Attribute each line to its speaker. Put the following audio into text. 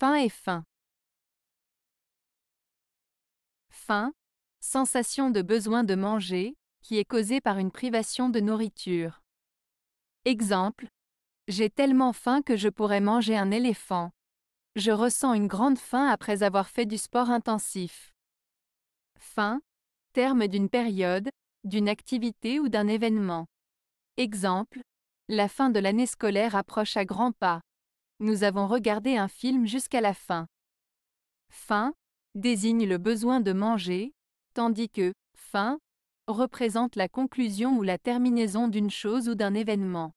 Speaker 1: Faim et faim. Faim, sensation de besoin de manger, qui est causée par une privation de nourriture. Exemple. J'ai tellement faim que je pourrais manger un éléphant. Je ressens une grande faim après avoir fait du sport intensif. Faim, terme d'une période, d'une activité ou d'un événement. Exemple. La fin de l'année scolaire approche à grands pas. Nous avons regardé un film jusqu'à la fin. Faim désigne le besoin de manger, tandis que faim représente la conclusion ou la terminaison d'une chose ou d'un événement.